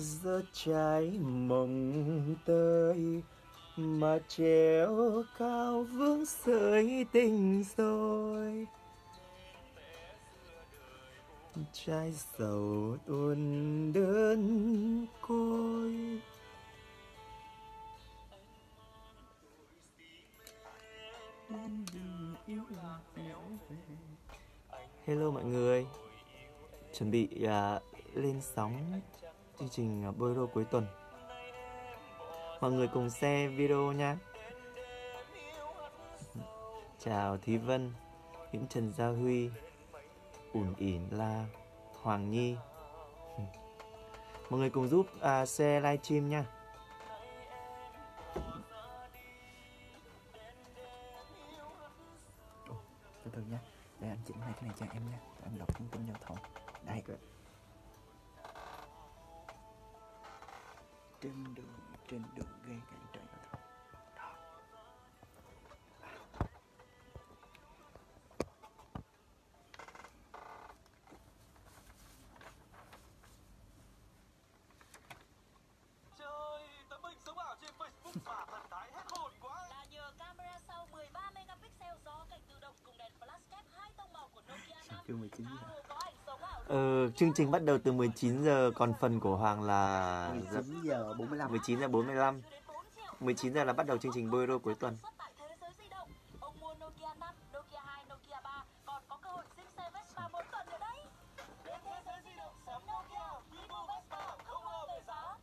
giữa trái mộng tơi mà treo cao vương sợi tình rồi. Trái sầu tuôn đơn côi. Hello mọi người. Chuẩn bị uh, lên sóng chương trình bơi Bolero cuối tuần. Mọi người cùng xem video nha. Chào Thúy Vân Nguyễn Trần Gia Huy ủn ỉn La Hoàng Nhi. Mọi người cùng giúp uh, share livestream nha. Từ từ nha để anh chỉnh lại cái này cho em nha để anh đọc thông tin giao thông. Đây. Trên đường trên đường gây cản trở giao thông đó Trời, tớ mình sống ảo trên Facebook và thần thái hết hồn quá. là nhờ camera sau 13 megapixel gió cảnh tự động cùng đèn flash kép hai tông màu của Nokia 5. chưa 19 giờ Ờ, chương trình bắt đầu từ 19 giờ còn phần của Hoàng là 19 giờ 45 19 giờ 45 chưa đến 4 triệu. 19 giờ là bắt đầu chương trình Bolero cuối tuần Xuất tại thế giới di động. Ông mua Nokia 5, Nokia 2, Nokia 3 còn có cơ hội sinh xe Vespa mỗi tuần nữa đấy. Đến thế giới di động sắm Nokia, đi mua Vespa không lo về giá.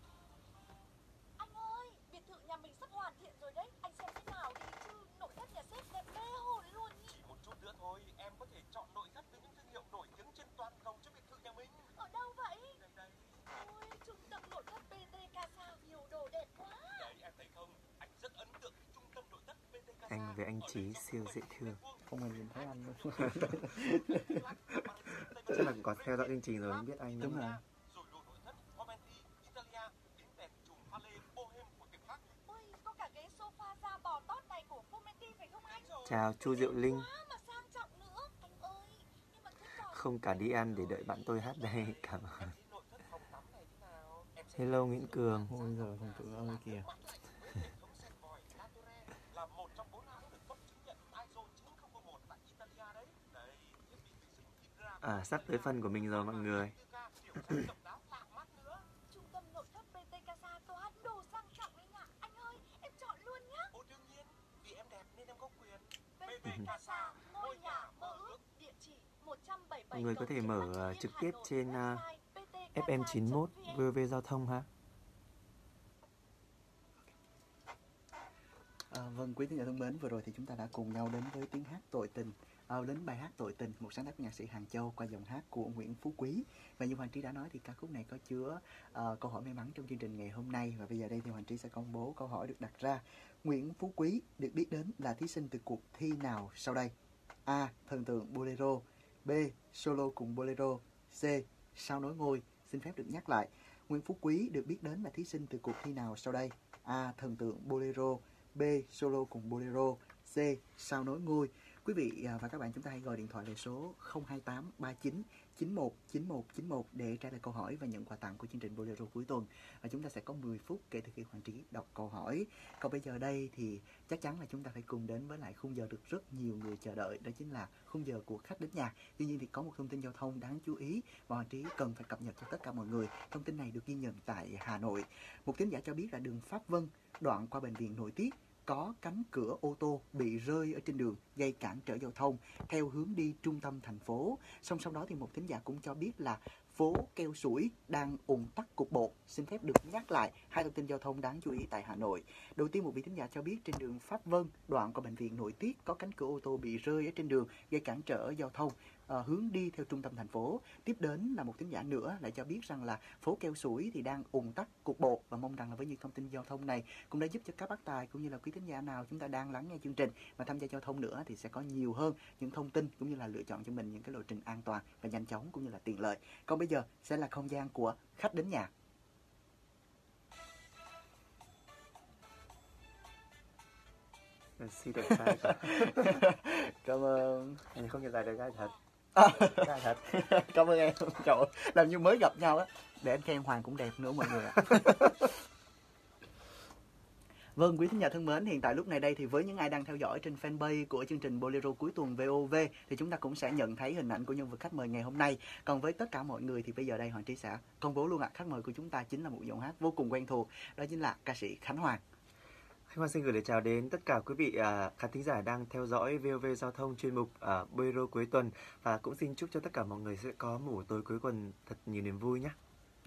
Anh ơi, biệt thự nhà mình sắp hoàn thiện rồi đấy. Anh xem thế nào đi chứ nội thất nhà sếp đẹp mê hồn luôn nhỉ. Chỉ một chút nữa thôi, em có thể chọn nội thất với những thương hiệu nổi tiếng trên toàn cầu cho biệt thự nhà mình. Ở đâu vậy? Đây đây, Ôi, trung tâm nội thất BT Casa nhiều đồ đẹp quá. đấy em thấy không? Anh rất ấn tượng với trung tâm nội thất BT Casa. Anh với anh Ở Trí đây siêu dễ thương. Không hề nhìn thấy anh luôn Chắc là có theo dõi chương trình rồi biết anh đúng rồi? Chào Chu Diệu Linh. Còn Không cả đi ăn để đợi bạn tôi hát đây Cảm ơn. Hello Nguyễn Cường. Ôi giờ thằng tự ơi kìa à, sắp tới nhà mơ ước, địa chỉ 177 Mọi người có thể mở, à, trực tiếp trên, à, uh, FM91 btcasa.vn. VV Giao thông ha À, vâng quý thính giả thân mến vừa rồi thì chúng ta đã cùng nhau đến với tiếng hát tội tình à, đến bài hát tội tình một sáng tác của nhạc sĩ Hàng Châu qua giọng hát của Nguyễn Phú Quý và như Hoàng Trí đã nói thì ca khúc này có chứa uh, câu hỏi may mắn trong chương trình ngày hôm nay và bây giờ đây thì Hoàng Trí sẽ công bố câu hỏi được đặt ra Nguyễn Phú Quý được biết đến là thí sinh từ cuộc thi nào sau đây A. Thần tượng Bolero B. Solo cùng Bolero C. Sao nối ngôi xin phép được nhắc lại Nguyễn Phú Quý được biết đến là thí sinh từ cuộc thi nào sau đây A. Thần tượng Bolero B. Solo cùng Bolero C. Sao nối ngôi Quý vị à, và các bạn chúng ta hãy gọi điện thoại về số 028 39 91 91 91 để trả lời câu hỏi và nhận quà tặng của chương trình Bolero cuối tuần. Và chúng ta sẽ có 10 phút kể từ khi Hoàng Trí đọc câu hỏi. Còn bây giờ đây thì chắc chắn là chúng ta phải cùng đến với lại khung giờ được rất nhiều người chờ đợi, đó chính là khung giờ của khách đến nhà. Tuy nhiên thì có một thông tin giao thông đáng chú ý và Hoàng Trí cần phải cập nhật cho tất cả mọi người. Thông tin này được ghi nhận tại Hà Nội. Một tín giả cho biết là đường Pháp Vân đoạn qua bệnh viện nội tiết có cánh cửa ô tô bị rơi ở trên đường, gây cản trở giao thông, theo hướng đi trung tâm thành phố. Song song đó thì một thính giả cũng cho biết là phố keo sủi đang ùn tắc cục bộ. Xin phép được nhắc lại hai thông tin giao thông đáng chú ý tại Hà Nội. Đầu tiên, một vị thính giả cho biết trên đường Pháp Vân, đoạn qua bệnh viện nội tiết, có cánh cửa ô tô bị rơi ở trên đường, gây cản trở giao thông ờ, hướng đi theo trung tâm thành phố. Tiếp đến là một thính giả nữa lại cho biết rằng là phố keo sủi thì đang ùn tắc cục bộ và mong rằng là với những thông tin giao thông này cũng đã giúp cho các bác tài cũng như là quý thính giả nào chúng ta đang lắng nghe chương trình và tham gia giao thông nữa thì sẽ có nhiều hơn những thông tin cũng như là lựa chọn cho mình những cái lộ trình an toàn và nhanh chóng cũng như là tiện lợi. Còn bây giờ sẽ là không gian của khách đến nhà. Xin được sai cả Cảm ơn. Anh không nhận giải được ai thật Thật. cảm ơn em trời ơi, làm như mới gặp nhau á để anh khen hoàng cũng đẹp nữa mọi người ạ Vâng, quý thính giả thân mến, hiện tại lúc này đây thì với những ai đang theo dõi trên fanpage của chương trình Bolero cuối tuần VOV thì chúng ta cũng sẽ nhận thấy hình ảnh của nhân vật khách mời ngày hôm nay. Còn với tất cả mọi người thì bây giờ đây Hoàng Trí sẽ công bố luôn ạ. Khách mời của chúng ta chính là một giọng hát vô cùng quen thuộc, đó chính là ca sĩ Khánh Hoàng. Khánh Hoàng xin gửi lời chào đến tất cả quý vị à, khán thính giả đang theo dõi VOV Giao thông chuyên mục à, Bolero cuối tuần và cũng xin chúc cho tất cả mọi người sẽ có một buổi tối cuối tuần thật nhiều niềm vui nhé.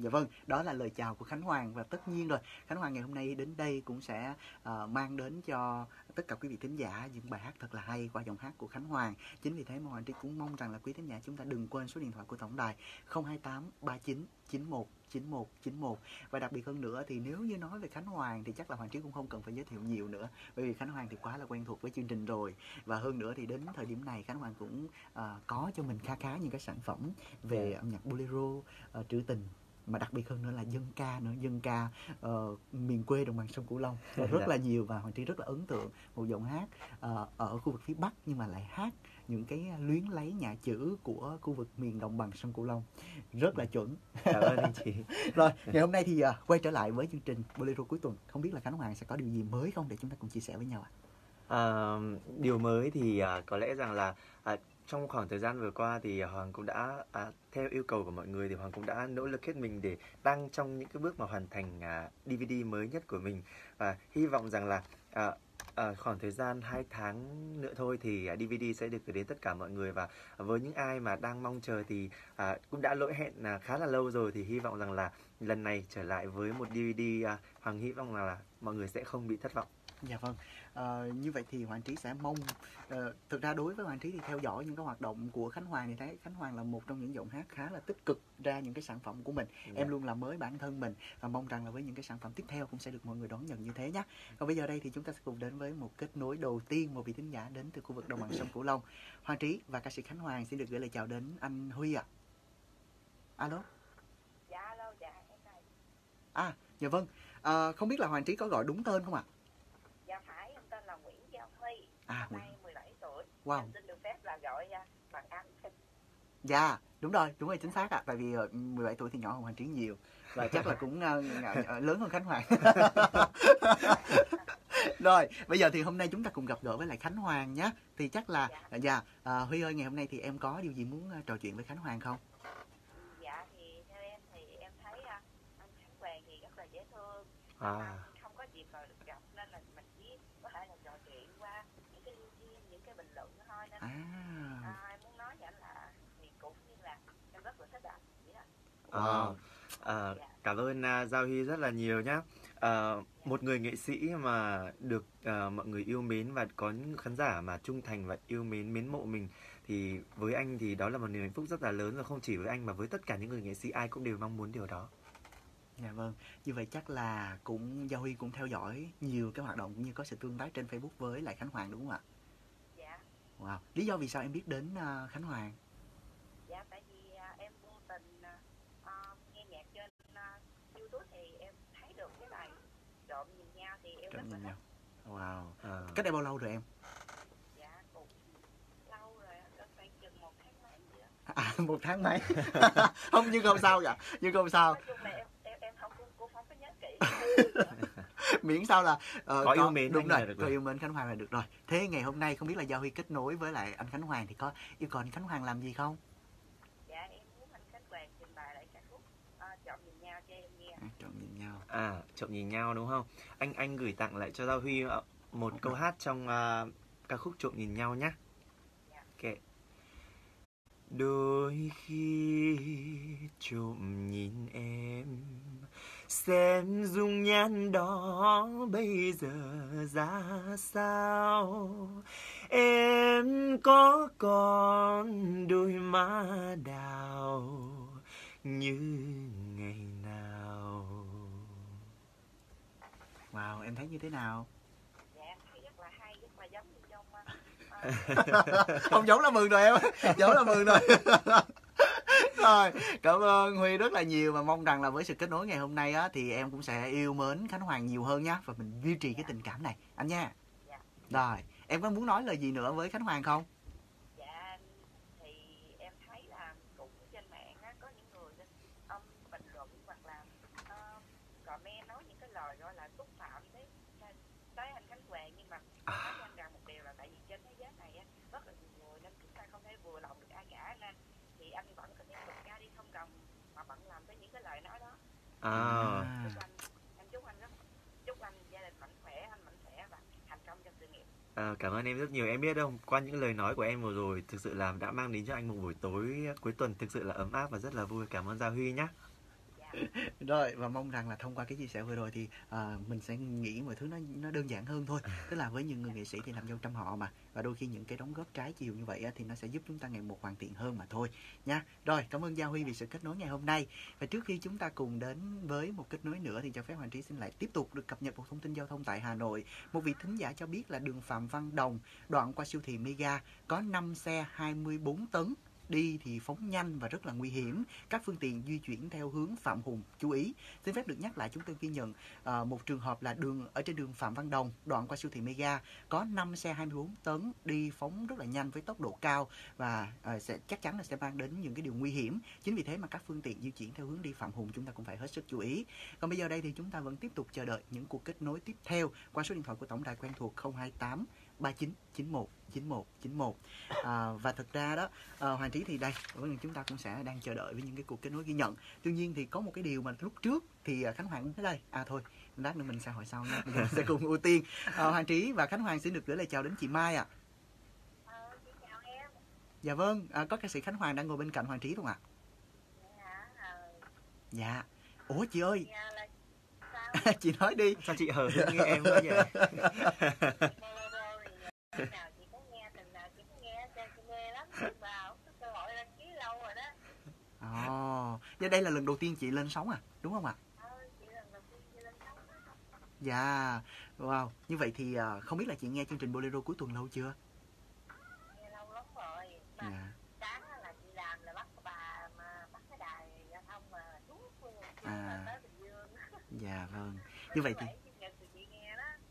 Dạ vâng, đó là lời chào của Khánh Hoàng và tất nhiên rồi. Khánh Hoàng ngày hôm nay đến đây cũng sẽ ờ, mang đến cho tất cả quý vị thính giả những bài hát thật là hay qua giọng hát của Khánh Hoàng. Chính vì thế mà Hoàng Trí cũng mong rằng là quý thính giả chúng ta đừng quên số điện thoại của tổng đài 028 39 91 91 91 và đặc biệt hơn nữa thì nếu như nói về Khánh Hoàng thì chắc là Hoàng Trí cũng không cần phải giới thiệu nhiều nữa bởi vì Khánh Hoàng thì quá là quen thuộc với chương trình rồi. Và hơn nữa thì đến thời điểm này Khánh Hoàng cũng ờ, có cho mình khá khá những cái sản phẩm về âm nhạc bolero ờ, trữ tình mà đặc biệt hơn nữa là dân ca nữa dân ca ờ, miền quê đồng bằng sông cửu long. Và rất Dạ. là nhiều và hoàng trí rất là ấn tượng một giọng hát ờ, ở khu vực phía bắc nhưng mà lại hát những cái luyến lấy nhà chữ của khu vực miền đồng bằng sông cửu long. Rất là chuẩn. Cảm ơn anh chị. rồi ngày hôm nay thì ờ, quay trở lại với chương trình bolero cuối tuần. Không biết là khánh hoàng sẽ có điều gì mới không để chúng ta cùng chia sẻ với nhau ạ? À, điều mới thì à, có lẽ rằng là à, trong khoảng thời gian vừa qua thì Hoàng cũng đã à, theo yêu cầu của mọi người thì Hoàng cũng đã nỗ lực hết mình để đăng trong những cái bước mà hoàn thành à, DVD mới nhất của mình và hy vọng rằng là à, à, khoảng thời gian 2 tháng nữa thôi thì à, DVD sẽ được gửi đến tất cả mọi người và với những ai mà đang mong chờ thì à, cũng đã lỗi hẹn à, khá là lâu rồi thì hy vọng rằng là lần này trở lại với một DVD à, Hoàng hy vọng là, là mọi người sẽ không bị thất vọng. Dạ vâng. Ờ, như vậy thì Hoàng Trí sẽ mong ờ, thực ra đối với Hoàng Trí thì theo dõi những cái hoạt động của Khánh Hoàng thì thấy Khánh Hoàng là một trong những giọng hát khá là tích cực ra những cái sản phẩm của mình. Dạ. Em luôn làm mới bản thân mình và mong rằng là với những cái sản phẩm tiếp theo cũng sẽ được mọi người đón nhận như thế nhé. Còn bây giờ đây thì chúng ta sẽ cùng đến với một kết nối đầu tiên một vị thính giả đến từ khu vực đồng bằng sông Cửu Long. Hoàng Trí và ca sĩ Khánh Hoàng xin được gửi lời chào đến anh Huy ạ. Alo. Dạ alo, dạ. À, dạ vâng. Ờ, không biết là Hoàng Trí có gọi đúng tên không ạ? Dạ phải, em tên là Nguyễn Giao Huy, À, năm nay 17 tuổi. wow. Em xin được phép là gọi à, bằng anh. Dạ, đúng rồi, đúng rồi chính xác ạ. Tại vì ờ, 17 tuổi thì nhỏ hơn Hoàng Trí nhiều và chắc là cũng ờ, ờ, lớn hơn Khánh Hoàng. rồi, bây giờ thì hôm nay chúng ta cùng gặp gỡ với lại Khánh Hoàng nhé. Thì chắc là dạ, ờ, Huy ơi ngày hôm nay thì em có điều gì muốn ờ, trò chuyện với Khánh Hoàng không? Dạ thì theo em thì em thấy à, anh Khánh Hoàng thì rất là dễ thương. À. Mà không có dịp nào được gặp nên là mình chỉ có thể là trò chuyện qua những cái liên viên, những cái bình luận thôi nên À, à, em muốn nói với anh là thì cũng như là em rất là thích anh. Vậy đó. Wow. À, cảm ơn à, Giao Hy rất là nhiều nhá. À, một người nghệ sĩ mà được à, mọi người yêu mến và có những khán giả mà trung thành và yêu mến mến mộ mình thì với anh thì đó là một niềm hạnh phúc rất là lớn và không chỉ với anh mà với tất cả những người nghệ sĩ ai cũng đều mong muốn điều đó. dạ vâng. Như vậy chắc là cũng Gia Huy cũng theo dõi nhiều cái hoạt động cũng như có sự tương tác trên Facebook với lại Khánh Hoàng đúng không ạ? Dạ, Wow. Lý do vì sao em biết đến ờ, Khánh Hoàng? dạ tại vì à, em vô tình à, nghe nhạc trên à, YouTube thì em thấy được cái bài trộm nhìn nhau thì em Trộm rất là nhìn thích. nhau. Wow. À, Cách đây bao lâu rồi em? Dạ cũng lâu rồi, khoảng chừng một tháng mấy gì đó. À, một tháng mấy không nhưng không sao cả nhưng không sao Nói chung là em em em không cũng, cũng không có nhớ kỹ. miễn sao là ờ, Có yêu mến đúng rồi là được có rồi. yêu mến khánh hoàng là được rồi thế ngày hôm nay không biết là giao huy kết nối với lại anh khánh hoàng thì có yêu cầu anh khánh hoàng làm gì không dạ em muốn anh Khánh Hoàng trình bày lại ca khúc à, trộm nhìn nhau cho em nghe. à, trộn nhìn nhau à trộm nhìn nhau đúng không? Anh anh gửi tặng lại cho Giao Huy ờ, một câu hát trong à, ca khúc trộm nhìn nhau nhé. Ok. Đôi khi trộm nhìn em xem dung nhan đó bây giờ ra sao? Em có còn đôi má đào như ngày nào? Wow em thấy như thế nào? Dạ em thấy rất là hay, rất là giống như trong à, không giống là mừng rồi em. Giống là mừng rồi rồi cảm ơn huy rất là nhiều và mong rằng là với sự kết nối ngày hôm nay á thì em cũng sẽ yêu mến khánh hoàng nhiều hơn nhá và mình duy trì cái tình cảm này. Anh nha. Dạ. rồi em có muốn nói lời gì nữa với khánh hoàng không dạ thì em mấy em nói những cái lời gọi là xúc phạm tới tới anh Khánh Hoàng nhưng mà À. nói với anh rằng một điều là tại vì trên thế giới này á, rất là nhiều người nên chúng ta không thể vừa lòng được ai cả nên thì anh vẫn có tiếp tục ra đi không cần mà vẫn làm tới những cái lời nói đó à, À. chúc anh em chúc anh rất chúc anh gia đình mạnh khỏe anh mạnh khỏe và thành công trong sự nghiệp à, cảm ơn em rất nhiều. Em biết không qua những lời nói của em vừa rồi thực sự là đã mang đến cho anh một buổi tối cuối tuần thực sự là ấm áp và rất là vui. Cảm ơn Gia Huy nhé dạ Rồi và mong rằng là thông qua cái chia sẻ vừa rồi thì à, mình sẽ nghĩ mọi thứ nó nó đơn giản hơn thôi. Tức là với những người nghệ sĩ thì làm dâu trăm họ mà và đôi khi những cái đóng góp trái chiều như vậy á, thì nó sẽ giúp chúng ta ngày một hoàn thiện hơn mà thôi nha. Rồi cảm ơn Gia Huy vì sự kết nối ngày hôm nay. Và trước khi chúng ta cùng đến với một kết nối nữa thì cho phép Hoàng Trí xin lại tiếp tục được cập nhật một thông tin giao thông tại Hà Nội. Một vị thính giả cho biết là đường Phạm Văn Đồng đoạn qua siêu thị Mega có 5 xe 24 tấn đi thì phóng nhanh và rất là nguy hiểm. Các phương tiện di chuyển theo hướng Phạm Hùng chú ý. Xin phép được nhắc lại chúng tôi ghi nhận ờ, một trường hợp là đường ở trên đường Phạm Văn Đồng đoạn qua siêu thị Mega có 5 xe 24 tấn đi phóng rất là nhanh với tốc độ cao và ờ, sẽ chắc chắn là sẽ mang đến những cái điều nguy hiểm. Chính vì thế mà các phương tiện di chuyển theo hướng đi Phạm Hùng chúng ta cũng phải hết sức chú ý. Còn bây giờ đây thì chúng ta vẫn tiếp tục chờ đợi những cuộc kết nối tiếp theo qua số điện thoại của tổng đài quen thuộc 028 3991 9191 à, và thực ra đó à, Hoàng Trí thì đây chúng ta cũng sẽ đang chờ đợi với những cái cuộc kết nối ghi nhận. Tuy nhiên thì có một cái điều mà lúc trước thì à, Khánh Hoàng tới đây. À thôi lát nữa mình sẽ hỏi sau nha Bây giờ mình sẽ cùng ưu tiên. À, Hoàng Trí và Khánh Hoàng xin được gửi lời chào đến chị Mai ạ. Ờ, chị chào em. Dạ vâng à, có ca sĩ Khánh Hoàng đang ngồi bên cạnh Hoàng Trí không ạ? Dạ ờ, dạ. Ủa chị ơi. Dạ là sao? Chị nói đi. Sao chị hờ hững như em quá vậy ờ, nào chị có nghe từng nào chị có nghe trên chị nghe lắm nhưng mà không có cơ hội đăng ký lâu rồi đó. Ồ dạ đây là lần đầu tiên chị lên sóng à đúng không ạ? Ờ, chị lần đầu tiên chị lên sóng dạ wow như vậy thì à, không biết là chị nghe chương trình Bolero cuối tuần lâu chưa? Nghe lâu lắm rồi mà dạ. sáng là chị làm là bắt bà mà bắt cái đài giao thông mà suốt luôn À. tới bình dương. Dạ vâng. Như vậy thì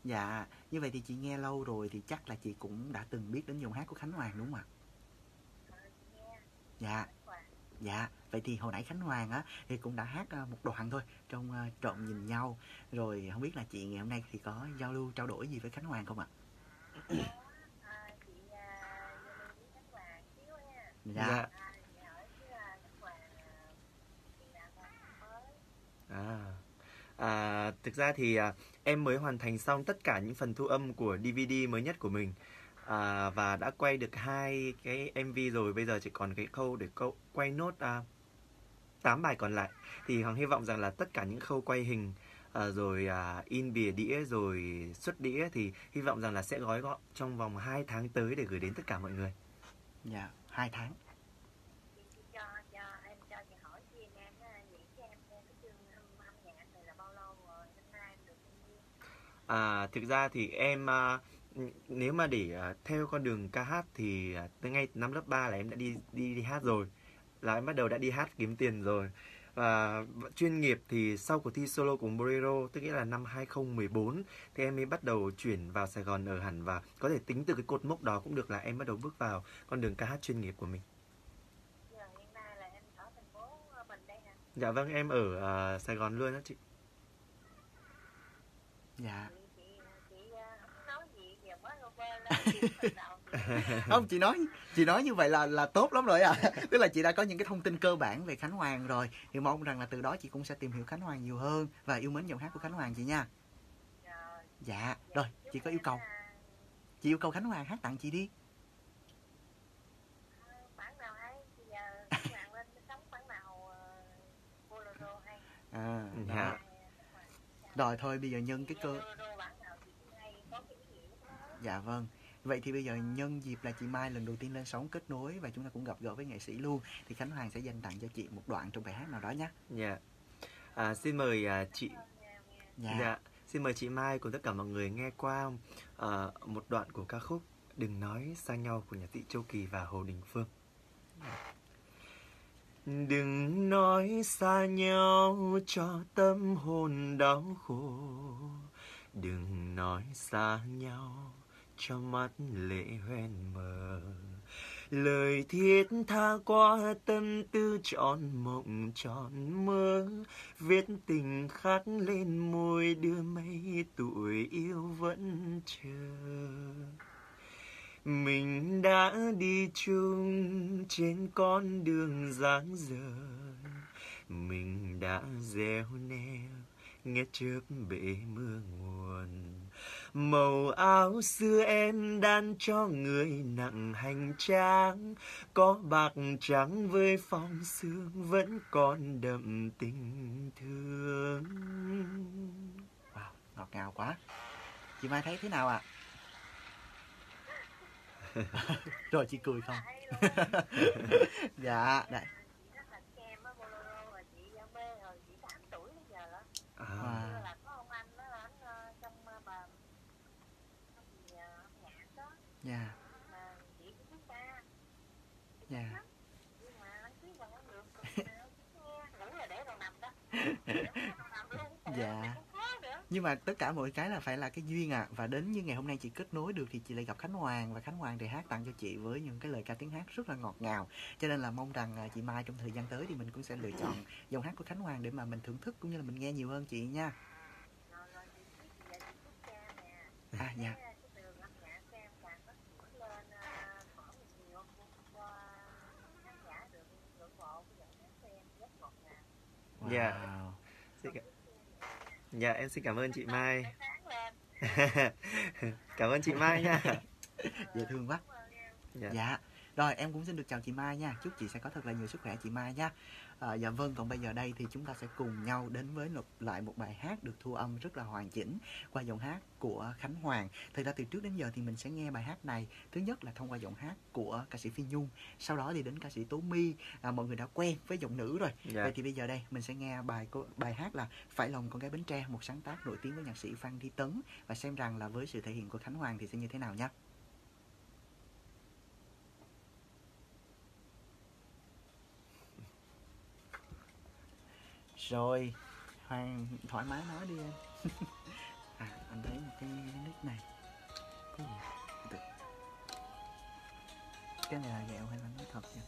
Dạ, như vậy thì chị nghe lâu rồi thì chắc là chị cũng đã từng biết đến giọng hát của Khánh Hoàng đúng không ạ? ờ, Dạ, Hoàng. dạ. Vậy thì hồi nãy Khánh Hoàng á thì cũng đã hát à, một đoạn thôi trong à, trộm nhìn nhau. Rồi không biết là chị ngày hôm nay thì có giao lưu trao đổi gì với Khánh Hoàng không ạ? Dạ. Dạ. À, à, thực ra thì à, em mới hoàn thành xong tất cả những phần thu âm của DVD mới nhất của mình à, và đã quay được hai cái MV rồi bây giờ chỉ còn cái khâu để câu quay nốt à, 8 bài còn lại thì Hoàng hy vọng rằng là tất cả những khâu quay hình à, rồi à, in bìa đĩa rồi xuất đĩa thì hy vọng rằng là sẽ gói gọn trong vòng 2 tháng tới để gửi đến tất cả mọi người. Dạ, hai tháng. chị, chị cho cho em cho chị hỏi chị em á, nghĩ cho em nghe cái chương âm, âm nhạc này là bao lâu rồi năm nay em được bao nhiêu À, thực ra thì em à, nếu mà để à, theo con đường ca hát thì à, từ ngay năm lớp 3 là em đã đi đi đi hát rồi. Là em bắt đầu đã đi hát kiếm tiền rồi. Và chuyên nghiệp thì sau cuộc thi solo của Bolero, tức nghĩa là năm 2014 thì em mới bắt đầu chuyển vào Sài Gòn ở hẳn và có thể tính từ cái cột mốc đó cũng được là em bắt đầu bước vào con đường ca hát chuyên nghiệp của mình. giờ hiện nay là em ở thành phố ờ, mình đây hả Dạ vâng, em ở à, Sài Gòn luôn đó chị. Dạ. chị chị chị à, không nói gì giờ mới quên lên phần đầu chị Không, chị nói chị nói như vậy là là tốt lắm rồi à. Tức là chị đã có những cái thông tin cơ bản về Khánh Hoàng rồi. Thì mong rằng là từ đó chị cũng sẽ tìm hiểu Khánh Hoàng nhiều hơn và yêu mến giọng hát của Khánh Hoàng chị nha. Dạ, rồi, chị có yêu cầu. À, Chị yêu cầu Khánh Hoàng hát tặng chị đi. bản nào hay bây giờ các bạn lên sống bản nào bolero hay À, Dạ. đó. Rồi thôi bây giờ nhân cái cơ. Dạ vâng. Vậy thì bây giờ nhân dịp là chị Mai lần đầu tiên lên sóng kết nối và chúng ta cũng gặp gỡ với nghệ sĩ luôn thì Khánh Hoàng sẽ dành tặng cho chị một đoạn trong bài hát nào đó nhé. Dạ. À, xin mời à, chị Dạ. Dạ, xin mời chị Mai cùng tất cả mọi người nghe qua ờ, một đoạn của ca khúc Đừng nói xa nhau của nhạc sĩ Châu Kỳ và Hồ Đình Phương. Đừng nói xa nhau cho tâm hồn đau khổ Đừng nói xa nhau cho mắt lệ hoen mờ. Lời thiết tha qua tâm tư trọn mộng, trọn mơ. Viết tình khắc lên môi đưa mấy tuổi yêu vẫn chờ. Mình đã đi chung trên con đường dáng dở. Mình đã gieo neo, nghe chớp bể mưa nguồn màu áo xưa em đan cho người nặng hành trang. Có bạc trắng với phong sương vẫn còn đậm tình thương. Wow, ngọt ngào quá. Chị mai thấy thế nào ạ? Rồi chị cười không? Dạ đấy chị Dạ. khó nữa nhưng mà tất cả mọi cái là phải là cái duyên à. Và đến như ngày hôm nay chị kết nối được thì chị lại gặp Khánh Hoàng. Và Khánh Hoàng thì hát tặng cho chị với những cái lời ca tiếng hát rất là ngọt ngào. Cho nên là mong rằng à, chị Mai trong thời gian tới thì mình cũng sẽ lựa chọn dòng hát của Khánh Hoàng để mà mình thưởng thức cũng như là mình nghe nhiều hơn chị nha. Rồi rồi chị biết chị giờ chị thích ca nè à dạ cái cái đường âm nhạc của em càng phát triển lên ờ, mở mình nhiều cũng cho khán giả được ngưỡng mộ cái giọng hát của em rất ngọt ngào Dạ. Wow. xin cảm... dạ em xin cảm ơn chị Mai cảm ơn chị Mai nha dễ thương quá dạ. Dạ. Rồi em cũng xin được chào chị Mai nha. Chúc chị sẽ có thật là nhiều sức khỏe chị Mai nha. À, dạ vâng, còn bây giờ đây thì chúng ta sẽ cùng nhau đến với một, lại một bài hát được thu âm rất là hoàn chỉnh qua giọng hát của Khánh Hoàng. Thực ra từ trước đến giờ thì mình sẽ nghe bài hát này thứ nhất là thông qua giọng hát của ca sĩ Phi Nhung, sau đó thì đến ca sĩ Tố My. À, mọi người đã quen với giọng nữ rồi. Dạ. Vậy thì bây giờ đây mình sẽ nghe bài bài hát là Phải lòng con gái Bến Tre, một sáng tác nổi tiếng của nhạc sĩ Phan Thi Tấn và xem rằng là với sự thể hiện của Khánh Hoàng thì sẽ như thế nào nha. Rồi, Hoàng thoải mái nói đi em. à, anh thấy một cái nick này. Cái gì? Từ- Cái này là ghẹo hay là nói thật biếu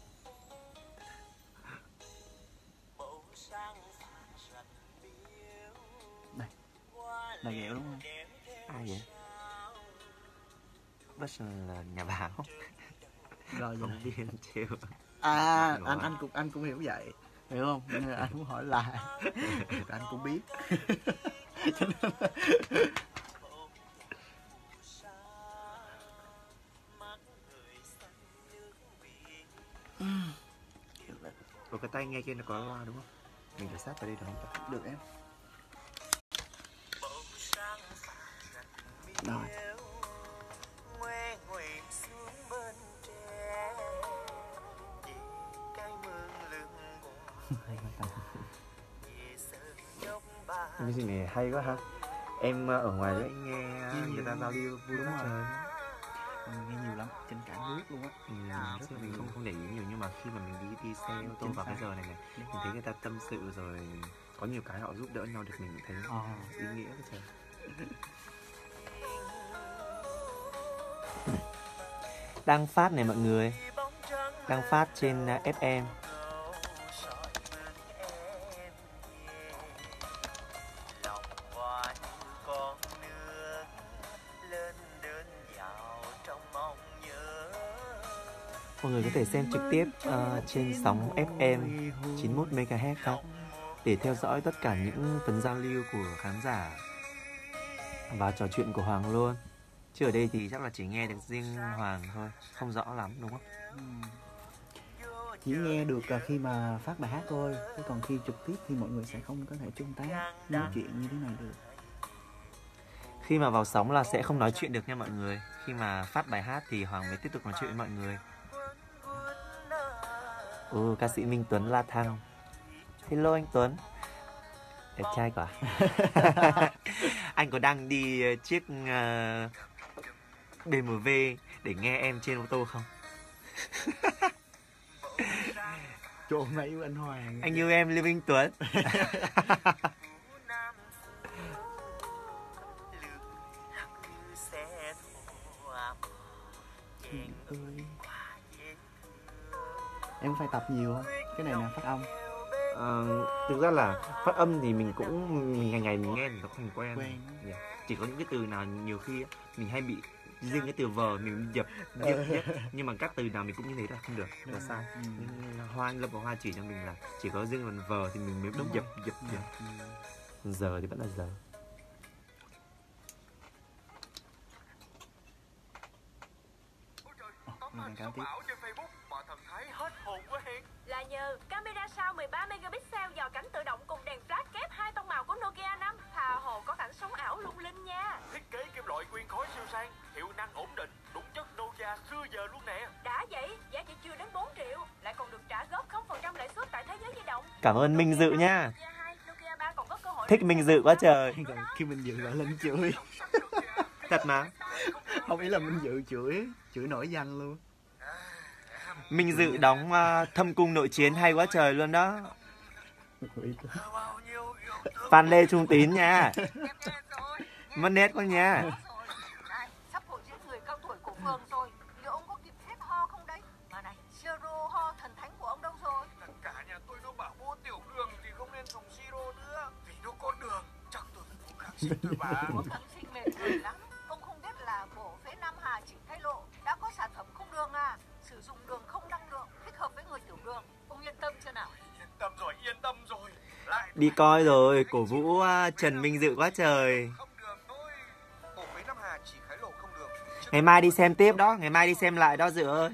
Đây, là ghẹo đúng không? ai vậy Person là nhà báo Rồi vậy. phóng viên trêu À, anh anh cũng anh cũng hiểu vậy. Hiểu không? Nên là anh muốn hỏi lại. anh cũng biết. Cho nên là- rồi. Cái tay nghe kia nó có loa đúng không? Mình phải sát vào đây được không ta? Được em. Rồi. Cái gì này hay quá ha. Em ờ, ở ngoài đấy nghe ờ, người ta giao lưu vui lắm rồi. trời. Mình nghe nhiều lắm, trên cả nước luôn á. ừ, rất là mình không không để ý nhiều nhưng mà khi mà mình đi đi xe ô tô vào cái giờ này này mình thấy người ta tâm sự rồi có nhiều cái họ giúp đỡ nhau được mình thấy Ờ. ý nghĩa cái trời. Đang phát này mọi người. Đang phát trên FM xem trực tiếp uh, trên sóng FM 91 MHz khác để theo dõi tất cả những phần giao lưu của khán giả và trò chuyện của Hoàng luôn. Chứ ở đây thì chắc là chỉ nghe được riêng Hoàng thôi, không rõ lắm đúng không? Chỉ nghe được khi mà phát bài hát thôi Chứ còn khi trực tiếp thì mọi người sẽ không có thể chung tác Nói chuyện như thế này được Khi mà vào sóng là sẽ không nói chuyện được nha mọi người. Khi mà phát bài hát thì Hoàng mới tiếp tục nói chuyện với mọi người. Ừ, ca sĩ Minh Tuấn La Thăng. Hello anh Tuấn. Đẹp trai quá. anh có đang đi ờ, chiếc ờ, BMW để nghe em trên ô tô không? Trộn này với anh Hoàng Anh yêu em Lê Minh Tuấn. nhiều không cái này nè phát âm. Ờ, thực ra là phát âm thì mình cũng mình ngày ngày mình nghe thì nó thành quen. Quen. Dạ. chỉ có những cái từ nào nhiều khi mình hay bị riêng cái từ vờ mình dập dập nhất. Nhưng mà các từ nào mình cũng như thế là không được là sai. Ừ. Hoa lâm và hoa chỉ cho mình là chỉ có riêng lần vờ thì mình mới Đúng dập dập dập. Ừ. giờ thì vẫn là giờ. Ôi trời, Ồ, thấy hết hồn quá Hiền. Là nhờ camera sau 13 megapixel dò cảnh tự động cùng đèn flash kép hai tông màu của Nokia 5 tha hồ có cảnh sống ảo lung linh nha. Thiết kế kim loại nguyên khối siêu sang, hiệu năng ổn định, đúng chất Nokia xưa giờ luôn nè. Đã vậy, giá chỉ chưa đến 4 triệu, lại còn được trả góp 0% lãi suất tại thế giới di động. cảm ơn minh dự nha Nokia 2, Nokia 3 còn có cơ hội thích minh dự quá trời khi mình dự gọi lên chửi thật mà không ý là mình dự chửi chửi nổi danh luôn minh dự đóng à, thâm cung nội chiến hay quá trời luôn đó. Phan lê trung tín nha. Mất nét quá nha. Này, sắp hội diễn người cao tuổi đi coi rồi cổ vũ à, trần minh dự quá trời. Ngày mai đi xem tiếp đó ngày mai đi xem lại đó dự ơi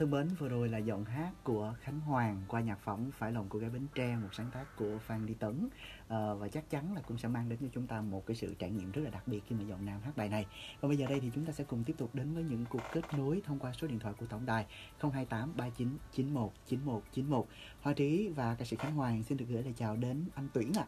thân mến, vừa rồi là giọng hát của Khánh Hoàng qua nhạc phẩm Phải lòng cô gái Bến Tre, một sáng tác của Phan Đi Tấn. Ờ, và chắc chắn là cũng sẽ mang đến cho chúng ta một cái sự trải nghiệm rất là đặc biệt khi mà giọng nam hát bài này. Và bây giờ đây thì chúng ta sẽ cùng tiếp tục đến với những cuộc kết nối thông qua số điện thoại của tổng đài 028 39 91 91 91. Hoa Trí và ca sĩ Khánh Hoàng xin được gửi lời chào đến anh Tuyển ạ.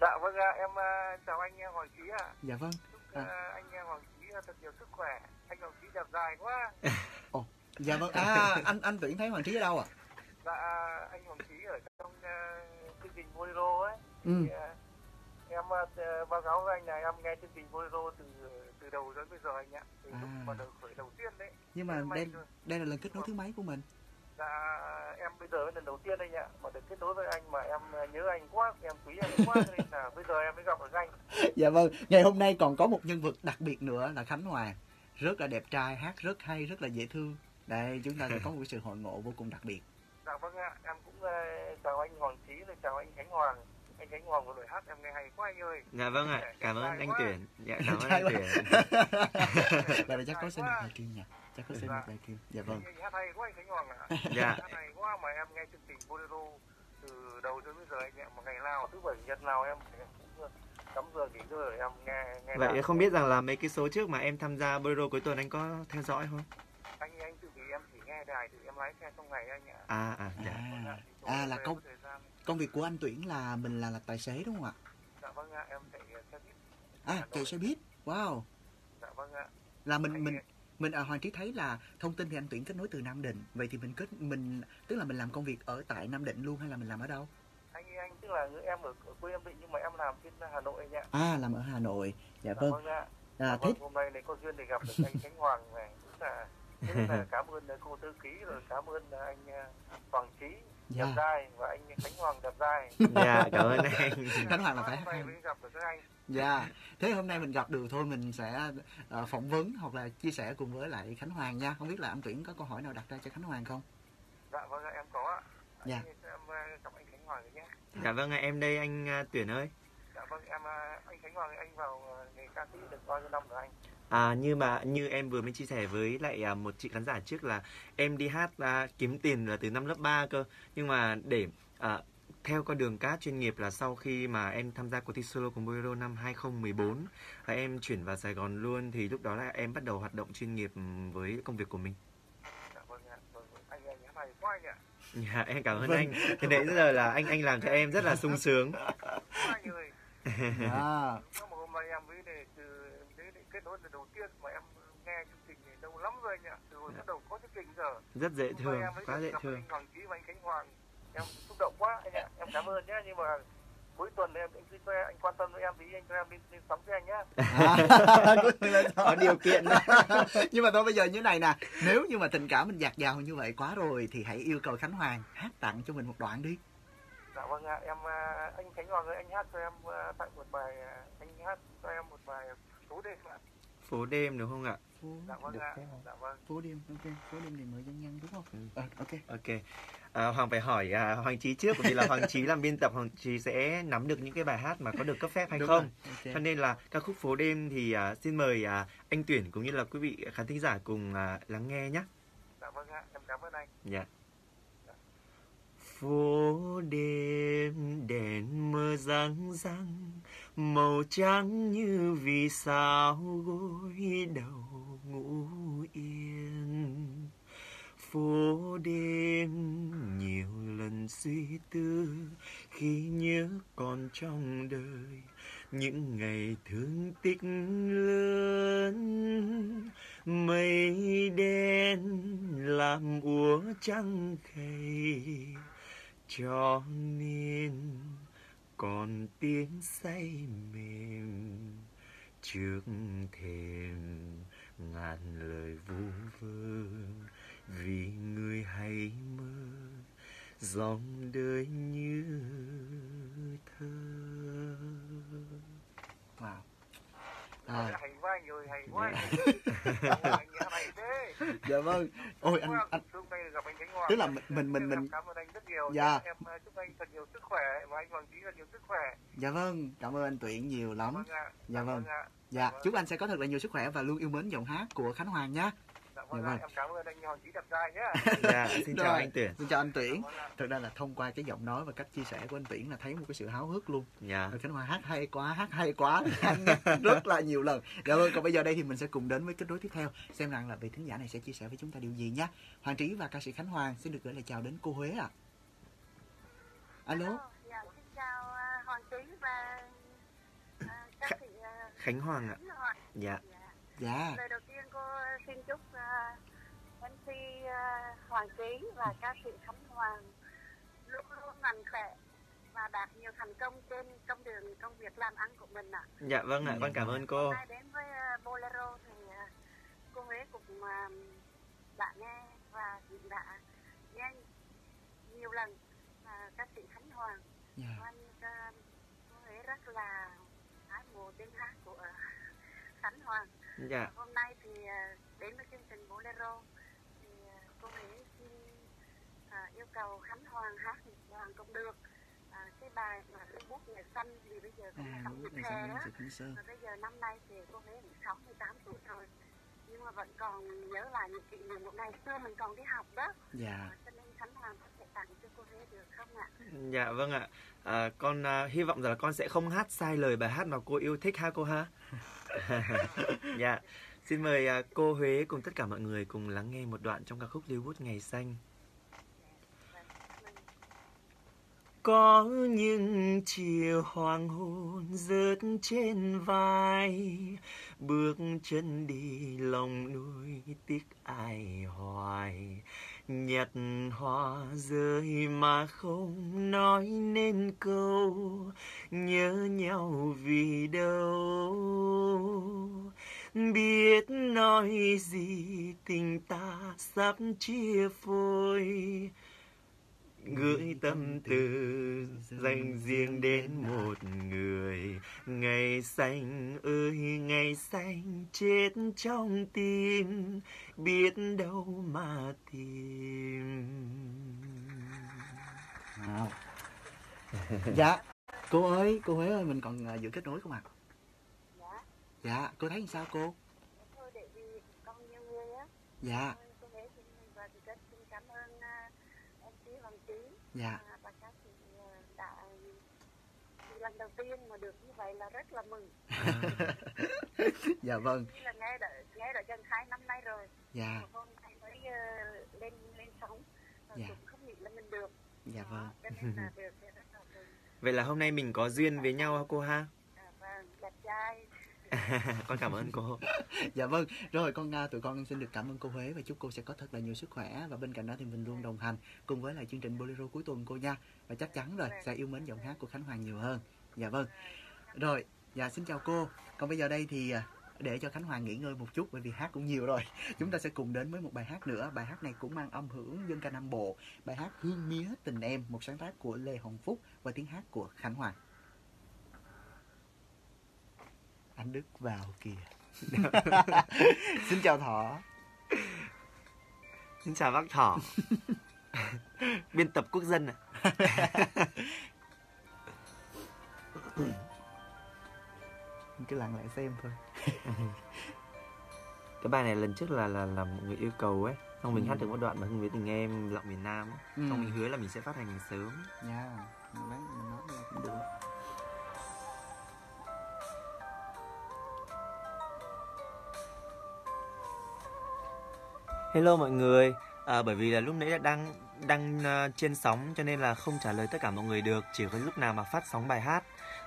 Dạ vâng em à, chào anh à, Hoàng Trí ạ. Dạ vâng. Chúc À. à, anh à, Hoàng Trí à, thật nhiều sức khỏe. Anh Hoàng Trí đẹp dài quá. Dạ vâng. À, anh anh Tuyển thấy Hoàng Trí ở đâu ạ? Dạ anh Hoàng Trí ở trong à, chương trình Bolero ấy. Ừ. Thì, à, em à, báo cáo với anh là em nghe chương trình Bolero từ từ đầu đến bây giờ anh ạ. Từ lúc À. mà đầu khởi đầu tiên đấy. Nhưng mà đây đây là lần kết nối thứ mấy của mình? Dạ em bây giờ mới lần đầu tiên anh ạ. Mà được kết nối với anh mà em à, nhớ anh quá, em quý anh quá nên là bây giờ em mới gặp được anh. Dạ vâng, ngày hôm nay còn có một nhân vật đặc biệt nữa là Khánh Hoàng. Rất là đẹp trai, hát rất hay, rất là dễ thương. Đây, chúng ta sẽ có một sự hội ngộ vô cùng đặc biệt. Dạ vâng ạ, em cũng à, chào anh Hoàng Trí rồi chào anh Khánh Hoàng. Anh Khánh Hoàng vừa lời hát em nghe hay quá anh ơi. dạ vâng ạ cảm ơn anh tuyển dạ cảm ơn anh tuyển là chắc có xem được bài kia nha. Chắc có xem được bài kia. Dạ vâng. Anh hát hay quá anh Khánh Hoàng ạ. dạ Hát hay quá mà em nghe chương trình Bolero từ đầu đến bây giờ anh ạ. Mà ngày nào thứ bảy nhật nào em em cũng cắm giờ nghỉ ngơi em nghe nghe vậy không biết rằng là mấy cái số trước mà em tham gia bolero cuối tuần anh có theo dõi không anh anh tự vì em chỉ nghe đài thì em lái xe trong ngày anh ạ. à à dạ À, Thì tối à là công công việc của anh Tuyển là mình là là tài xế đúng không ạ? Dạ vâng ạ, em chạy xe buýt. À, chạy xe buýt. Wow. Dạ vâng ạ. Là mình Anh- mình mình ở Hoàng Trí thấy là thông tin thì anh Tuyển kết nối từ Nam Định. Vậy thì mình kết mình tức là mình làm công việc ở tại Nam Định luôn hay là mình làm ở đâu? Anh anh tức là em ở, ở quê em Định nhưng mà em làm trên Hà Nội anh ạ. À, làm ở Hà Nội. Dạ Dạ vâng. vâng ạ. À, À, thế vâng, hôm nay này có duyên để gặp được anh Khánh Hoàng này rất là rất là cảm ơn cô thư ký rồi cảm ơn anh à, Hoàng Trí đẹp Dạ. trai và anh Khánh Hoàng đẹp trai. Dạ cảm ơn anh. Khánh Hoàng là phải. hôm nay mới gặp được các anh. Dạ, thế hôm nay mình gặp được thôi mình sẽ ờ, phỏng vấn hoặc là chia sẻ cùng với lại Khánh Hoàng nha. Không biết là anh Tuyển có câu hỏi nào đặt ra cho Khánh Hoàng không? dạ vâng em có ạ. Dạ. em gặp anh Khánh Hoàng rồi nhé. Dạ vâng em đây anh tuyển ơi. Dạ vâng em anh Khánh Hoàng anh vào nghề ca sĩ được bao nhiêu năm rồi anh À, như mà như em vừa mới chia sẻ với lại à, một chị khán giả trước là em đi hát à, kiếm tiền là từ năm lớp 3 cơ nhưng mà để à, theo con đường cát chuyên nghiệp là sau khi mà em tham gia cuộc thi solo của Bolero năm 2014 và em chuyển vào Sài Gòn luôn thì lúc đó là em bắt đầu hoạt động chuyên nghiệp với công việc của mình. dạ vâng ạ anh anh hát hay quá anh ạ Dạ, em cảm ơn Vâng. anh. Thế đấy giờ là anh anh làm cho em rất là sung sướng. quá anh ơi À, nhưng mà hôm nay em với kết nối lần đầu tiên mà em nghe chương trình này lâu lắm rồi anh ạ. Từ hồi bắt đầu có chương trình giờ. Rất dễ thương quá dễ gặp thương. anh Hoàng Chí và anh Khánh Hoàng. Em xúc động quá anh ạ. Em cảm ơn nhé nhưng mà cuối tuần em anh cho anh quan tâm với em thì anh cho em đi, đi sóng với anh nhé có điều kiện đó. nhưng mà thôi bây giờ như này nè nếu như mà tình cảm mình dạt dào như vậy quá rồi thì hãy yêu cầu khánh hoàng hát tặng cho mình một đoạn đi. Dạ vâng ạ em à, anh Khánh Hoàng ơi anh hát cho em à, tặng một bài à, anh hát cho em một bài số đêm ạ. Phố đêm đúng không ạ? Phố, dạ vâng ạ dạ vâng. Phố đêm ok. Phố đêm niềm mơ dân nhân đúng không? Ừ. Ờ, ok. Ok. À, hoàng phải hỏi à, hoàng trí trước bởi vì là hoàng trí làm biên tập hoàng trí sẽ nắm được những cái bài hát mà có được cấp phép hay Đúng không. rồi, ok. cho nên là ca khúc phố đêm thì à, xin mời à, anh tuyển cũng như là quý vị khán thính giả cùng à, lắng nghe nhé. Dạ vâng ạ em cảm ơn anh. Dạ. Phố đêm đèn mơ răng răng màu trắng như vì sao gối đầu ngủ yên. Phố đêm nhiều lần suy tư, khi nhớ còn trong đời, những ngày thương tích lớn. Mây đen làm úa trăng khầy, cho nên còn tiếng say mềm, trước thềm ngàn lời vu vơ. Vì người hay mơ dòng đời như thơ wow à. à, hay quá ơi hay quá. dạ vâng. Ôi anh anh tức là mình mình mình, mình cảm ơn anh rất nhiều. Dạ. em ờ, chúc anh thật nhiều sức khỏe và anh Hoàng Chí thật nhiều sức khỏe. Dạ vâng cảm ơn anh tuyển nhiều lắm. Vâng ạ. Dạ vâng. ạ. Dạ chúc anh sẽ có thật là nhiều sức khỏe và luôn yêu mến giọng hát của khánh hoàng nhé dạ vâng Dạ vâng. em cảm ơn anh Hoàng Chí đẹp trai nhé dạ xin chào anh tuyển xin chào anh tuyển. Thật ra là thông qua cái giọng nói và cách chia sẻ của anh tuyển là thấy một cái sự háo hức luôn. Dạ. Rồi Khánh Hòa hát hay quá, hát hay quá Anh rất là nhiều lần. Dạ vâng, còn bây giờ đây thì mình sẽ cùng đến với kết nối tiếp theo Xem rằng là vị thính giả này sẽ chia sẻ với chúng ta điều gì nhé Hoàng Trí và ca sĩ Khánh Hoàng xin được gửi lời chào đến cô Huế ạ. Alo, Dạ, xin chào à, Hoàng Trí và à, à, khánh hoàng ạ. Dạ. Dạ. dạ, Lời đầu xin chúc à, MC à, Hoàng Trí và ca sĩ Khánh Hoàng luôn luôn mạnh khỏe và đạt nhiều thành công trên công đường công việc làm ăn của mình ạ. dạ vâng ạ con cảm ơn cô. Hôm nay đến với à, Bolero thì à, cô Huế cũng à, đã nghe và cũng đã nghe nhiều lần à, ca sĩ Khánh Hoàng. Dạ, Anh uh, cô ấy rất là ái mộ tiếng hát của Khánh Hoàng. Dạ Hôm nay thì ờ, đến với chương trình Bolero thì ờ, cô ấy xin ờ, yêu cầu Khánh Hoàng hát đoàn cũng được. À, cái bài mà lưu bút ngày xanh vì bây giờ cũng à, hè sang đó. Và bây giờ năm nay thì cô ấy cũng 68 tuổi rồi. Nhưng mà vẫn còn nhớ lại những kỷ niệm một ngày xưa mình còn đi học đó. Dạ, À, cho nên Khánh Hoàng có thể tặng cho cô ấy được không ạ? dạ vâng ạ à, con à, hy vọng rằng là con sẽ không hát sai lời bài hát mà cô yêu thích ha cô ha dạ. Xin mời à, cô Huế cùng tất cả mọi người cùng lắng nghe một đoạn trong ca khúc Lưu Bút Ngày Xanh. Có những chiều hoàng hôn rớt trên vai, Bước chân đi lòng nuôi tiếc ai hoài. Nhặt hoa rơi mà không nói nên câu, Nhớ nhau vì đâu? Biết nói gì tình ta sắp chia phôi? Gửi tâm tư dành riêng đến một người, ngày xanh ơi ngày xanh chết trong tim biết đâu mà tìm wow. Dạ, cô ơi, cô Huế ơi, mình còn à, giữ kết nối không ạ? Dạ. Dạ, cô thấy sao cô? Thôi để vì con nhiều người á. Dạ, Thôi, cô ấy xin và thì rất xin cảm ơn uh, MC Hoàng Trí dạ, à, và các chị à, đã lần đầu tiên mà được như vậy là rất là mừng. dạ vâng, Chỉ là nghe đợi nghe đợi chân hai năm nay rồi. dạ, Mà hôm nay mới ờ, lên lên sóng và Dạ. cũng không nghĩ là mình được. dạ Đó, vâng. Cho nên là được rất là mừng. vậy là hôm nay mình có duyên với nhau hả cô ha À, và đẹp trai con cảm ơn cô. Dạ vâng. Rồi con uh, tụi con xin được cảm ơn cô Huế và chúc cô sẽ có thật là nhiều sức khỏe. Và bên cạnh đó thì mình luôn đồng hành cùng với lại chương trình Bolero cuối tuần cô nha. Và chắc chắn rồi sẽ yêu mến giọng hát của Khánh Hoàng nhiều hơn. Dạ vâng. Rồi dạ xin chào cô. Còn bây giờ đây thì à, để cho Khánh Hoàng nghỉ ngơi một chút bởi vì hát cũng nhiều rồi. Chúng ta sẽ cùng đến với một bài hát nữa. Bài hát này cũng mang âm hưởng dân ca Nam Bộ. Bài hát Hương Mía Tình Em một sáng tác của Lê Hồng Phúc và tiếng hát của Khánh Hoàng. Anh Đức vào kìa. Xin chào Thọ xin chào bác thỏ. Biên tập quốc dân à cứ lặng lẽ xem thôi. Cái bài này lần trước là là là mọi người yêu cầu ấy. Xong mình Ừ. hát được một đoạn mà hương với tình em giọng miền nam ấy. Ừ. xong mình hứa là mình sẽ phát hành sớm. Nha mình nói mình nói là cũng được hello mọi người. À, bởi vì là lúc nãy đã đang đang uh, trên sóng cho nên là không trả lời tất cả mọi người được chỉ có lúc nào mà phát sóng bài hát.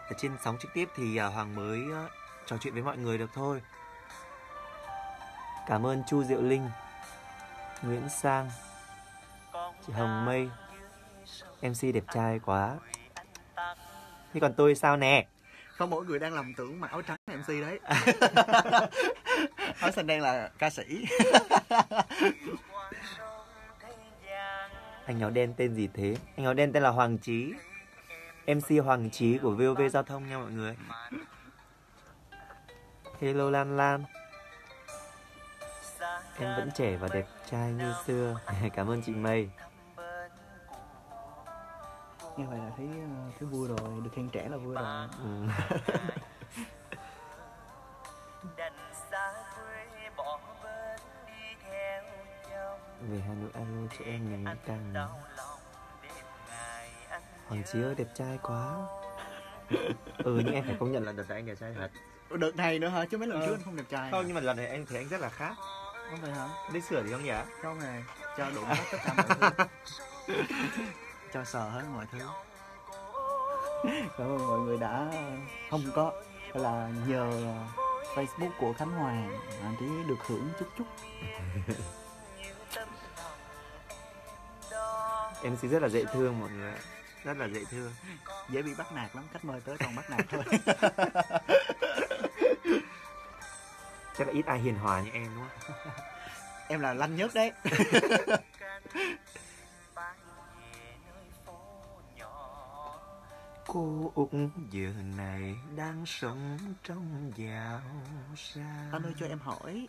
Ở trên sóng trực tiếp thì uh, hoàng mới uh, trò chuyện với mọi người được thôi. Cảm ơn chu diệu linh nguyễn sang chị hồng mây. Mc đẹp trai quá. Thế còn tôi sao nè? Không mỗi người đang lầm tưởng mà áo trắng. MC đấy. Áo xanh đen là ca sĩ. Anh áo đen tên gì thế? Anh áo đen tên là hoàng trí mc hoàng trí của vov giao thông nha mọi người. Hello lan lan. Em vẫn trẻ và đẹp trai như xưa. Cảm ơn chị mây như vậy là thấy ờ, thấy vui rồi. Được khen trẻ là vui rồi. Ừ. về hà nội alo cho em mình càng hoàng trí ơi đẹp trai quá. Ừ nhưng em phải công nhận là đợt này anh đẹp trai thật. Đợt này nữa hả? Chứ mấy lần Ờ. trước anh không đẹp trai không nhưng mà lần này anh thấy anh rất là khác. Không phải hả? Đi sửa thì không nhỉ? Không hề. Cho đụng hết tất cả mọi thứ. Cho sờ hết mọi thứ. Cảm ơn mọi người đã không có. Là nhờ Facebook của Khánh Hoàng anh trí được hưởng chút chút MC rất là dễ thương mọi người ạ. rất là dễ thương. Dễ bị bắt nạt lắm khách mời tới toàn bắt nạt thôi. Chắc là ít ai hiền hòa như em đúng không? Em là lanh nhất đấy. Cô út giờ này đang sống trong giàu sang. Anh ơi cho em hỏi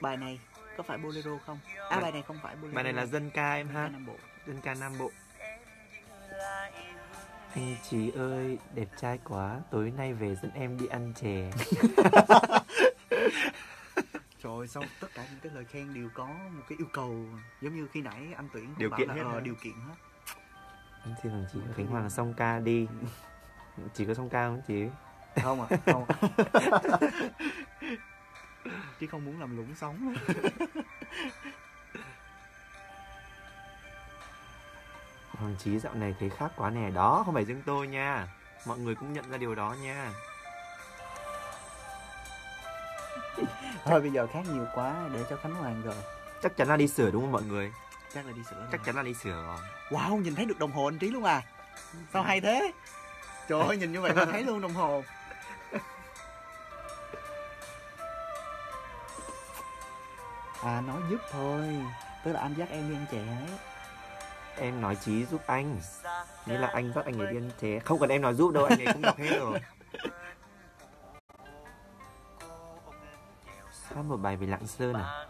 bài này có phải bolero không? À bài này không phải bolero. bài này là dân ca em ha Dân ca nam bộ anh Trí ơi đẹp trai quá tối nay về dẫn em đi ăn chè Trời ơi, sao tất cả những cái lời khen đều có một cái yêu cầu giống như khi nãy anh Tuyển cũng Điều kiện là, hết ờ, điều kiện hết. anh xin thằng chị Khánh Hoàng song ca đi chỉ có song ca không chị Không ạ, không. Chứ không muốn làm lũng sóng. Hoàng Trí dạo này thấy khác quá nè Đó không phải riêng tôi nha Mọi người cũng nhận ra điều đó nha Thôi bây giờ khác nhiều quá để cho Khánh Hoàng rồi. Chắc chắn là đi sửa đúng không mọi người Chắc là đi sửa. Chắc rồi. chắn là đi sửa rồi Wow, nhìn thấy được đồng hồ anh Trí luôn à. Sao hay thế? Trời ơi, nhìn như vậy mà thấy luôn đồng hồ. À nói giúp thôi Tức là anh dắt em đi ăn chè ấy Em nói Trí giúp anh. Nghĩa là anh dắt anh ấy đi ăn chè. Không cần em nói giúp đâu Anh ấy cũng đọc hết rồi. Hát một bài về Lạng Sơn à?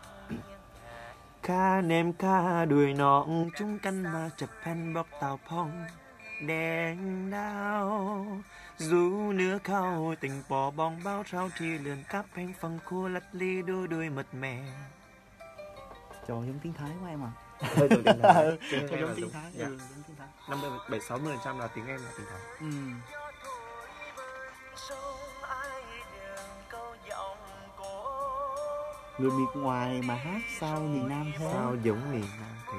Ca nêm ca đuôi nọng Chúng căn mà chập pen bọc tàu phong. Đèn đao Dù nước khao tình bỏ bong bao trao tri lượn cắp anh phần khu lật ly đôi đuôi mật mè. Trời giống tiếng Thái quá em à Hơi giống tiếng Thái Ừ, Tiếng em giống tiếng Thái dạ. ừ, giống tiếng Thái. 50, 7, 60 trăm là tiếng em là tiếng Thái. Ừ. Người miệt ngoài mà hát sao miền Nam thế? Sao giống miền Nam thế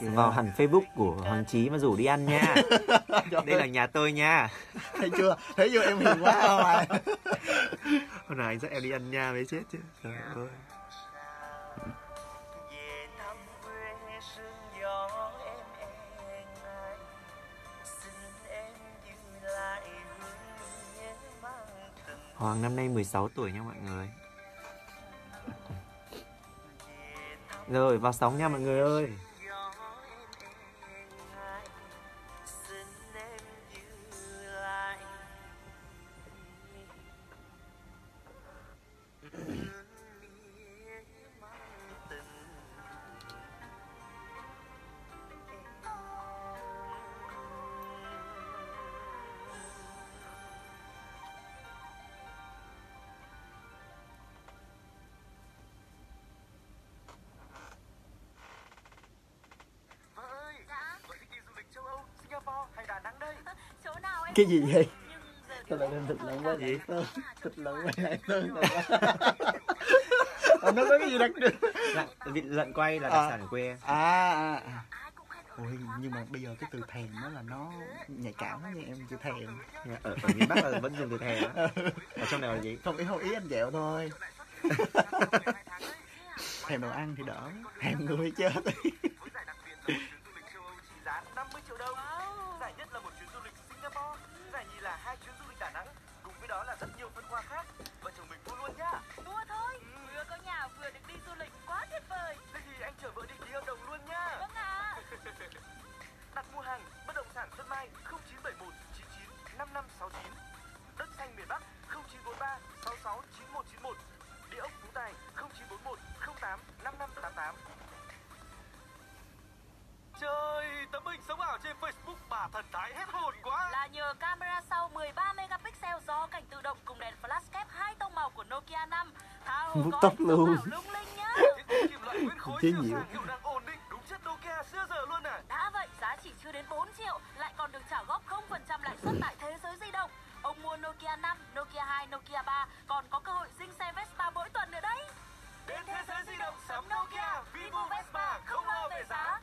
Vào hẳn Facebook của Hoàng Trí mà rủ đi ăn nha. Đây là nhà tôi nha. Thấy chưa? Thấy chưa? Em hiền quá không à Hôm nào anh dắt em đi ăn nha mới chết chứ. Trời ơi. Hoàng năm nay 16 tuổi nha mọi người. Rồi vào sóng nha mọi người ơi cái gì vậy Tôi lại đem thịt lợn qua Gì? tơ thịt lợn quay lại Ờ, nó có cái gì đặc biệt Lợn, vịt lợn quay là À. đặc sản của quê à, à, à. ôi nhưng mà bây giờ cái từ thèm nó là nó nhạy cảm nha em chưa thèm ở, ở miền Bắc là vẫn dùng từ thè đó. Ở trong này là gì? không ý không ý anh dẹo thôi thèm đồ ăn thì đỡ thèm người chết Nokia xưa giờ luôn à. đã vậy giá chỉ chưa đến 4 triệu lại còn được trả góp 0% lãi suất tại thế giới di động. Ông mua Nokia 5, Nokia 2, Nokia 3 còn có cơ hội dinh xe Vespa mỗi tuần nữa đấy. Đến thế giới di động sắm Nokia, Vivo Vespa không lo về giá.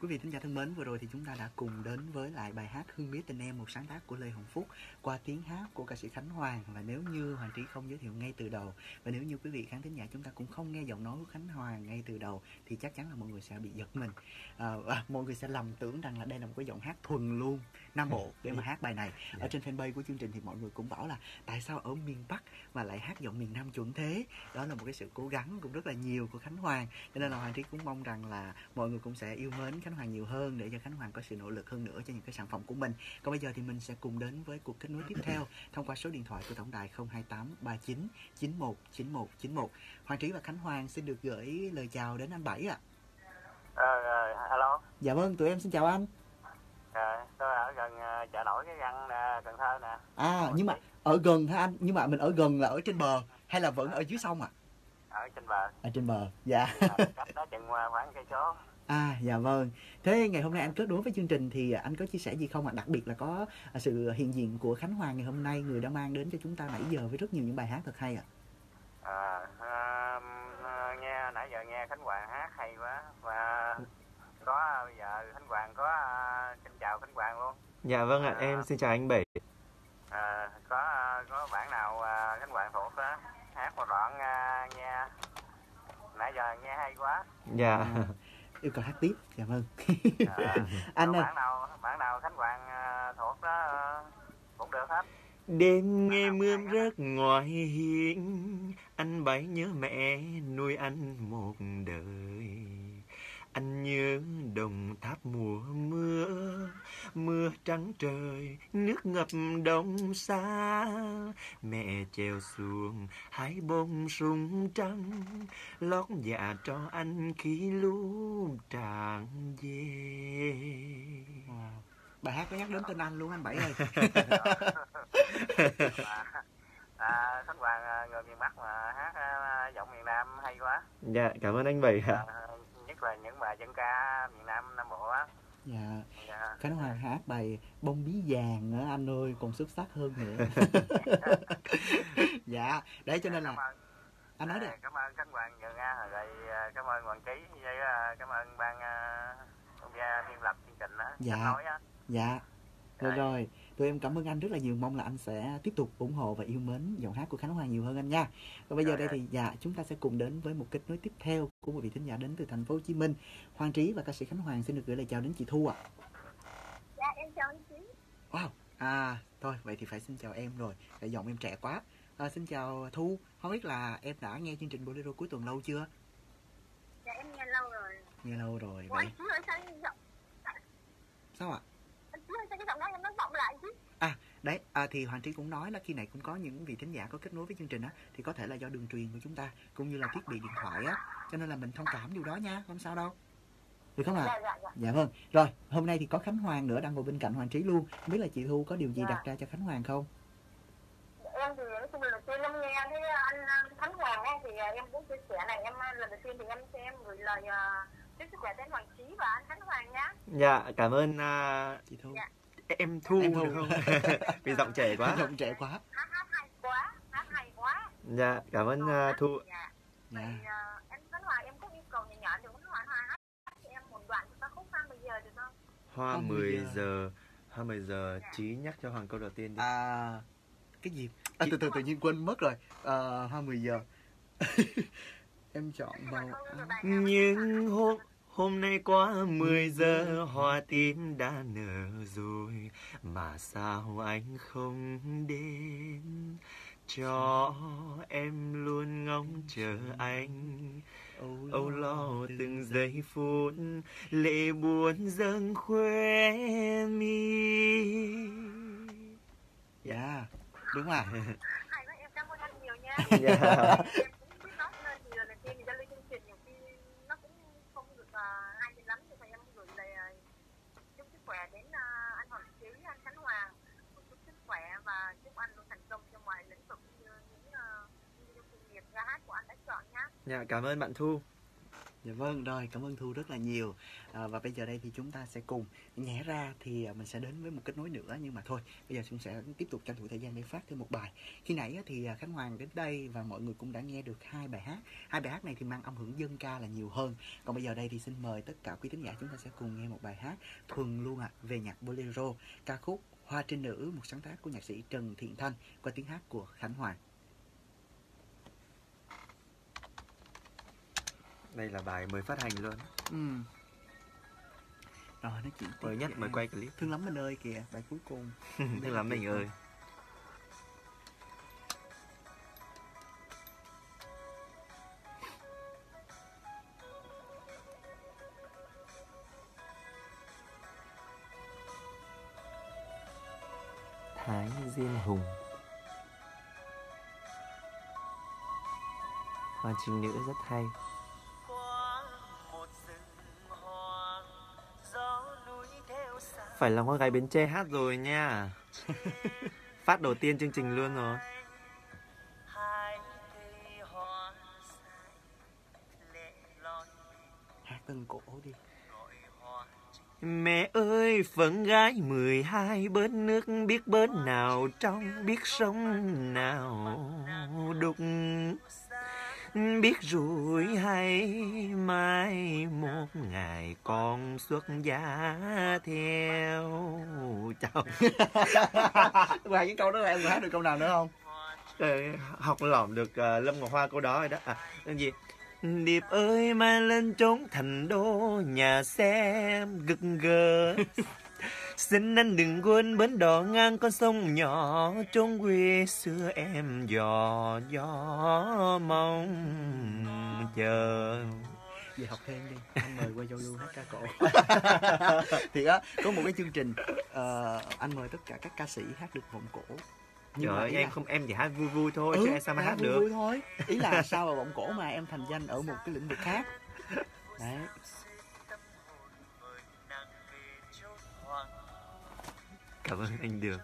Quý vị thính giả thân mến, vừa rồi thì chúng ta đã cùng đến với lại bài hát Hương biết tình em một sáng tác của Lê Hồng Phúc qua tiếng hát của ca sĩ Khánh Hoàng. Và nếu như Hoàng Trí không giới thiệu ngay từ đầu và nếu như quý vị khán thính giả chúng ta cũng không nghe giọng nói của Khánh Hoàng ngay từ đầu thì chắc chắn là mọi người sẽ bị giật mình. À, à, mọi người sẽ lầm tưởng rằng là đây là một cái giọng hát thuần luôn Nam Bộ để mà hát bài này. Ở trên fanpage của chương trình thì mọi người cũng bảo là tại sao ở miền Bắc mà lại hát giọng miền Nam chuẩn thế? Đó là một cái sự cố gắng cũng rất là nhiều của Khánh Hoàng. Cho nên là Hoàng Trí cũng mong rằng là mọi người cũng sẽ yêu mến Khánh Hoàng nhiều hơn để cho Khánh Hoàng có sự nỗ lực hơn nữa cho những cái sản phẩm của mình còn bây giờ thì mình sẽ cùng đến với cuộc kết nối tiếp theo thông qua số điện thoại của tổng đài 028 39 91 91 91 Hoàng Trí và Khánh Hoàng xin được gửi lời chào đến anh Bảy ạ. Ờ, ờ, alo. Dạ vâng tụi em xin chào anh. Ờ, tôi ở gần ờ, chợ nổi cái răng Cần Thơ nè. À nhưng mà ở gần hả anh? Nhưng mà mình ở gần là ở trên bờ hay là vẫn ở dưới sông ạ? Ở trên bờ. Ở trên bờ dạ. Ờ, cách đó chừng khoảng cây số À dạ vâng. Thế ngày hôm nay anh kết nối với chương trình thì anh có chia sẻ gì không ạ? Đặc biệt là có sự hiện diện của Khánh Hoàng ngày hôm nay người đã mang đến cho chúng ta nãy giờ với rất nhiều những bài hát thật hay ạ. Ờ, ờ, ờ, nghe nãy giờ nghe Khánh Hoàng hát hay quá. Và có bây giờ Khánh Hoàng có ờ, xin chào Khánh Hoàng luôn. Dạ vâng ạ, em xin chào anh Bảy. Ờ, có ờ, có bản nào ờ, Khánh Hoàng thuộc đó hát một đoạn ờ, nghe. Nãy giờ nghe hay quá. Dạ. À, yêu cầu hát tiếp. Dạ vâng. Ờ, anh ơi, bản nào bản nào Khánh Hoàng ờ, thuộc đó ờ, cũng được hết Đêm nghe mưa rớt ngoài hiên Anh Bảy nhớ mẹ nuôi anh một đời Anh nhớ đồng tháp mùa mưa Mưa trắng trời, nước ngập đông xa. Mẹ treo xuồng, hai bông súng trắng. Lót dạ cho anh khi lũ tràn về. Wow. bài hát có nhắc đến tên anh luôn anh Bảy ơi. à, Khánh Hoàng ờ, người miền Bắc mà hát ờ, giọng miền Nam hay quá. Dạ, cảm ơn anh Bảy ạ. Ờ, nhất là những bài dân ca miền Nam Nam Bộ á dạ. Dạ. Khánh hoàng hát bài bông bí vàng nữa anh ơi còn xuất sắc hơn nữa. Dạ đấy cho nên cảm là anh nói đi. À, cảm ơn khánh hoàng nhiều nha. Rồi à, cảm ơn hoàng trí với à, cảm ơn ban à, ông gia biên lập chương trình á. Dạ. Nối á. Dạ. Rồi. Rồi. Tụi em cảm ơn anh rất là nhiều. Mong là anh sẽ tiếp tục ủng hộ và yêu mến giọng hát của khánh hoàng nhiều hơn anh nha. Và bây giờ Rồi, đây rồi. thì dạ chúng ta sẽ cùng đến với một kết nối tiếp theo của một vị thính giả đến từ thành phố Hồ Chí Minh Hoàng Trí và ca sĩ Khánh Hoàng. Xin được gửi lời chào đến chị Thu ạ. Dạ em chào anh chị Wow. À thôi vậy thì phải xin chào em rồi. Tại giọng em trẻ quá. À, xin chào Thu. Không biết là em đã nghe chương trình Bolero cuối tuần lâu chưa? Dạ em nghe lâu rồi. Nghe lâu rồi ủa vậy. Ơi sao ạ sao cái giọng nói em nó vọng lại chứ Đấy, à, thì Hoàng Trí cũng nói là khi này cũng có những vị thính giả có kết nối với chương trình á thì có thể là do đường truyền của chúng ta cũng như là thiết bị điện thoại á, cho nên là mình thông cảm điều đó nha, không sao đâu. Được không ạ? dạ dạ dạ Dạ vâng. Rồi, hôm nay thì có Khánh Hoàng nữa đang ngồi bên cạnh Hoàng Trí luôn. Không biết là chị Thu có điều gì Dạ. đặt ra cho Khánh Hoàng không? em thì nói chung là đầu tiên em nghe thấy anh uh, Khánh Hoàng ấy, thì uh, em cũng chia sẻ này em uh, lần đầu tiên thì em cho em gửi lời uh, chúc sức khỏe đến Hoàng Trí và anh Khánh Hoàng nhá Dạ, cảm ơn à, Chị Thu. Dạ. Em Thu, Em Thu. được không? Vì giọng trẻ quá. Giọng trẻ quá. hát hát hay quá hát hay quá Dạ, cảm ơn à, Thu. dạ Dạ. Vậy, uh, em Khánh Hoàng em có yêu cầu nhỏ nhỏ được Khánh Hoàng Hoàng hát cho em một đoạn cho ca khúc Phan bây giờ được không Hoa Hoa 10 10 giờ. Hoa 10 giờ, Dạ. Trí nhắc cho Hoàng câu đầu tiên đi. À cái gì? À, từ từ tự nhiên quên mất rồi. À, hoa 10 giờ. em chọn màu áo. Nhưng hôm hôm nay quá 10 giờ hoa tím đã nở rồi. Mà sao anh không đến? Cho em luôn ngóng chờ anh. Âu lo từng giây phút lệ buồn dâng khóe mi. Dạ. Đúng à? hay quá em cảm ơn anh nhiều nha Dạ. em cũng biết nói nên thì lần đầu tiên thì giao lưu chương trình nhiều khi nó cũng không được uh, hay cho lắm nhưng mà em gửi lời uh, chúc sức khỏe đến uh, anh Hoàng Trí anh Khánh Hoàng chúc sức khỏe và chúc anh luôn thành công trong mọi lĩnh vực cũng như những uh, như trong hát của anh đã chọn nhá dạ cảm ơn bạn Thu. Dạ vâng, rồi cảm ơn Thu rất là nhiều. À, Và bây giờ đây thì chúng ta sẽ cùng nhẽ ra thì à, mình sẽ đến với một kết nối nữa Nhưng mà thôi, bây giờ chúng sẽ tiếp tục tranh thủ thời gian để phát thêm một bài. Khi nãy thì à, Khánh Hoàng đến đây và mọi người cũng đã nghe được hai bài hát. Hai bài hát này thì mang âm hưởng dân ca là nhiều hơn. Còn bây giờ đây thì xin mời tất cả quý khán giả chúng ta sẽ cùng nghe một bài hát thuần luôn ạ Về nhạc Bolero, ca khúc Hoa trên nữ, một sáng tác của nhạc sĩ Trần Thiện Thanh Qua tiếng hát của Khánh Hoàng. Đây là bài mới phát hành luôn. Ừ. Rồi nói chuyện mới nhất mới quay clip. Thương lắm mình ơi kìa, bài cuối cùng. Thương lắm mình ơi. Thái Diên Hùng. Hoa trinh nữ rất hay Phải là con gái Bến Tre hát rồi nha. Phát đầu tiên chương trình luôn rồi. Hát tân cổ đi. Mẹ ơi phận gái 12 bến nước biết bến nào trong biết sông nào đục biết rủi hay mai một ngày con xuất gia theo. Chồng Ngoài cái câu đó là em hát được câu nào nữa không? Ờ, học lỏm được uh, Lâm Ngọc Hoa câu đó rồi đó. À cái gì? Điệp ơi mai lên trốn thành đô nhà xem gực gờ Xin anh đừng quên bến đò ngang con sông nhỏ Trốn quê xưa em dò gió mong chờ. Về học thêm đi, anh mời qua giao lưu hát ca cổ. Thì á, có một cái chương trình ờ, Anh mời tất cả các ca sĩ hát được vọng cổ. Trời ơi em là- không em chỉ hát vui vui thôi ừ, chứ em sao mà hát vui được? vui thôi. Ý là sao mà vọng cổ mà em thành danh ở một cái lĩnh vực khác. Đấy, Cảm ơn anh Đường.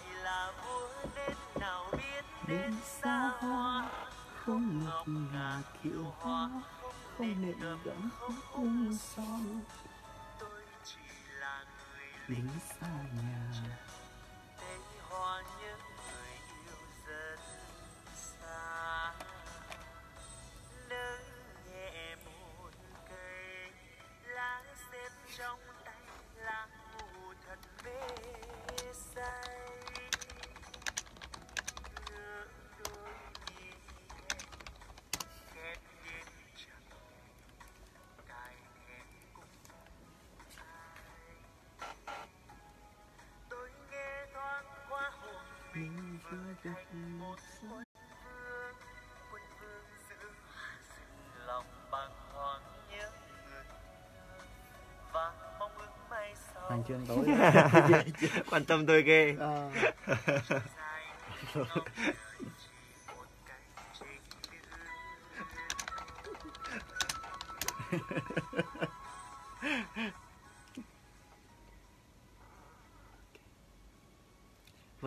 Phải là vua nên nào biết đến xa hoa không ngọc ngà kiệu hoa không nệm gấm không cung son. Tôi chỉ là người lính. xa nhà chưa ăn tối quan tâm tôi ghê. Ờ,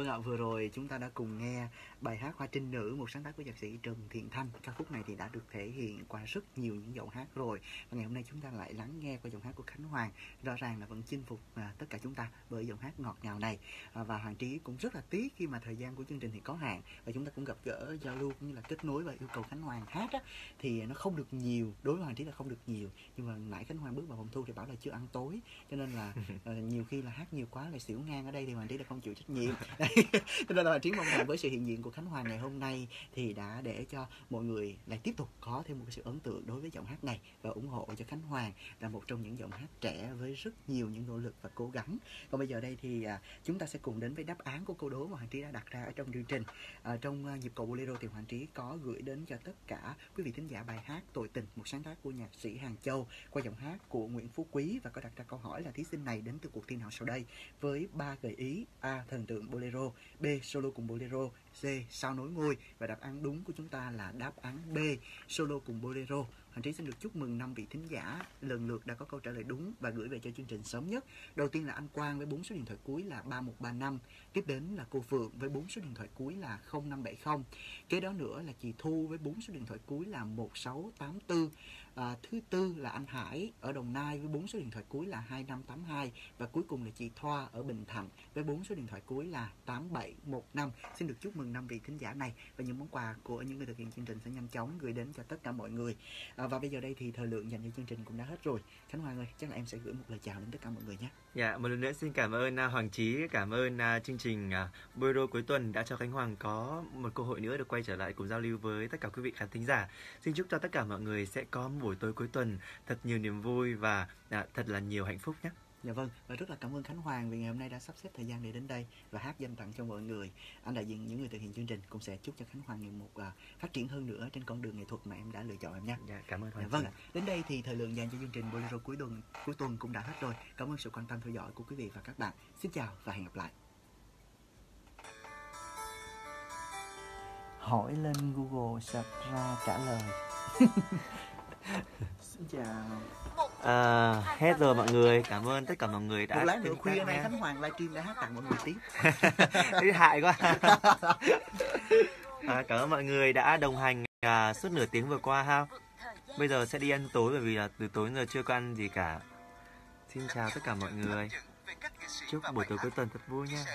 Vâng ạ, vừa rồi chúng ta đã cùng nghe bài hát Hoa Trinh Nữ, một sáng tác của nhạc sĩ Trần Thiện Thanh. Ca khúc này thì đã được thể hiện qua rất nhiều những giọng hát rồi. Và ngày hôm nay chúng ta lại lắng nghe qua giọng hát của Khánh Hoàng. Rõ ràng là vẫn chinh phục à, tất cả chúng ta bởi giọng hát ngọt ngào này. À, và Hoàng Trí cũng rất là tiếc khi mà thời gian của chương trình thì có hạn. Và chúng ta cũng gặp gỡ, giao lưu cũng như là kết nối và yêu cầu Khánh Hoàng hát á, thì nó không được nhiều. Đối với Hoàng Trí là không được nhiều. Nhưng mà nãy Khánh Hoàng bước vào phòng thu thì bảo là chưa ăn tối. Cho nên là ờ, nhiều khi là hát nhiều quá lại xỉu ngang ở đây thì Hoàng Trí là không chịu trách nhiệm. cho nên là Trí mong rằng với sự hiện diện của Khánh Hoàng ngày hôm nay thì đã để cho mọi người lại tiếp tục có thêm một sự ấn tượng đối với giọng hát này và ủng hộ cho Khánh Hoàng là một trong những giọng hát trẻ với rất nhiều những nỗ lực và cố gắng. Còn bây giờ đây thì à, chúng ta sẽ cùng đến với đáp án của câu đố mà Hoàng Trí đã đặt ra ở trong chương trình. À, trong à, nhịp cầu Bolero thì Hoàng Trí có gửi đến cho tất cả quý vị thính giả bài hát Tội tình, một sáng tác của nhạc sĩ Hàng Châu qua giọng hát của Nguyễn Phú Quý và có đặt ra câu hỏi là thí sinh này đến từ cuộc thi nào sau đây với ba gợi ý A. Thần tượng Bolero B. Solo cùng Bolero C. Sao nối ngôi và đáp án đúng của chúng ta là đáp án B. Solo cùng Bolero Hoàng Trí xin được chúc mừng năm vị thính giả lần lượt đã có câu trả lời đúng và gửi về cho chương trình sớm nhất. Đầu tiên là anh Quang với bốn số điện thoại cuối là 3135, tiếp đến là cô Phượng với bốn số điện thoại cuối là 0570. Kế đó nữa là chị Thu với bốn số điện thoại cuối là 1684. À, thứ tư là anh Hải ở Đồng Nai với bốn số điện thoại cuối là 2582 và cuối cùng là chị Thoa ở Bình Thạnh với bốn số điện thoại cuối là 8715. Xin được chúc mừng năm vị thính giả này và những món quà của những người thực hiện chương trình sẽ nhanh chóng gửi đến cho tất cả mọi người. À, và bây giờ đây thì thời lượng dành cho chương trình cũng đã hết rồi. Khánh Hoàng ơi, chắc là em sẽ gửi một lời chào đến tất cả mọi người nhé. Dạ, một lần nữa xin cảm ơn à, Hoàng Trí, cảm ơn à, chương trình à, Bureau cuối tuần đã cho Khánh Hoàng có một cơ hội nữa được quay trở lại cùng giao lưu với tất cả quý vị khán thính giả. Xin chúc cho tất cả mọi người sẽ có một buổi tối cuối tuần thật nhiều niềm vui và thật là nhiều hạnh phúc nhé. Dạ vâng, và rất là cảm ơn Khánh Hoàng vì ngày hôm nay đã sắp xếp thời gian để đến đây và hát dành tặng cho mọi người. Anh đại diện những người thực hiện chương trình cũng sẽ chúc cho Khánh Hoàng ngày một à, phát triển hơn nữa trên con đường nghệ thuật mà em đã lựa chọn em nhé. Dạ, cảm ơn Dạ Hoàng vâng, Trí. ạ. đến đây thì thời lượng dành cho chương trình Bolero cuối tuần cuối tuần cũng đã hết rồi. Cảm ơn sự quan tâm theo dõi của quý vị và các bạn. Xin chào và hẹn gặp lại. Hỏi lên Google search ra trả lời. Xin chào. À, hết rồi mọi người, cảm ơn tất cả mọi người đã Một lát nữa khuya nay. Khánh Hoàng livestream đã hát tặng mọi người tiếp. Thế hại quá. à, cảm ơn mọi người đã đồng hành à, suốt nửa tiếng vừa qua ha. Bây giờ sẽ đi ăn tối bởi vì là từ tối giờ chưa có ăn gì cả. Xin chào tất cả mọi người. Chúc buổi tối cuối tuần thật vui nha.